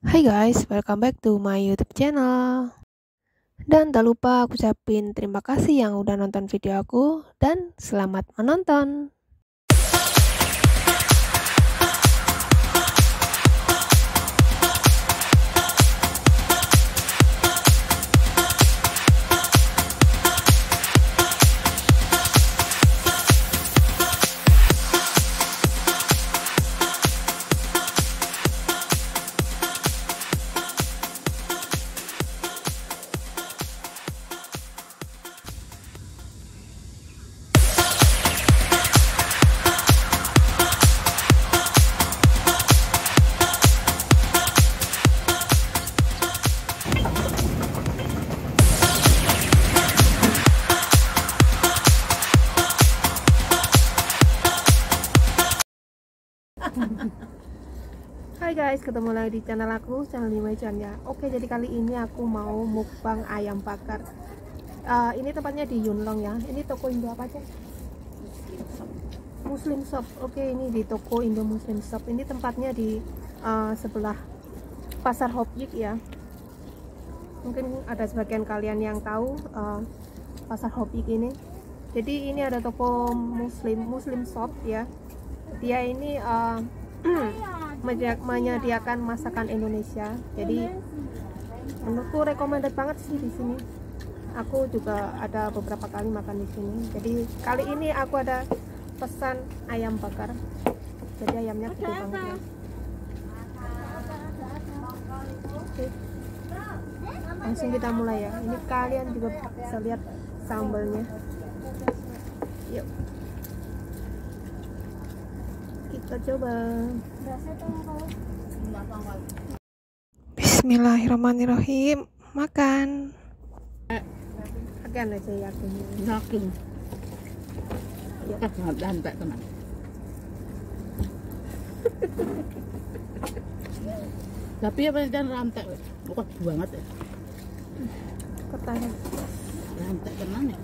Hai guys, welcome back to my YouTube channel. Dan tak lupa aku ucapin terima kasih yang udah nonton video aku dan selamat menonton. Hai guys, ketemu lagi di channel aku, channel Lima ya. Oke, jadi kali ini aku mau mukbang ayam bakar. Uh, ini tempatnya di Yunlong ya. Ini toko Indo apa aja? Muslim Shop. Oke, ini di toko Indo Muslim Shop. Ini tempatnya di uh, sebelah Pasar Hopyik ya. Mungkin ada sebagian kalian yang tahu uh, Pasar Hopyik ini. Jadi ini ada toko Muslim Muslim Shop ya. Dia ini uh, menyediakan masakan Indonesia. Jadi menurutku recommended banget sih di sini. Aku juga ada beberapa kali makan di sini. Jadi kali ini aku ada pesan ayam bakar. Jadi ayamnya gede banget ya. Oke. Langsung kita mulai ya. Ini kalian juga bisa lihat sambalnya. Yuk kita coba. Bismillahirrahmanirrahim. Makan. Akan aja yakin. Yakin. Kan sangat lantai teman tapi apa dan rantai bukan banget ya? Ketanya rantai teman ya